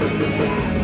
Música